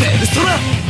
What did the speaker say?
ゼルソラ